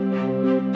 Música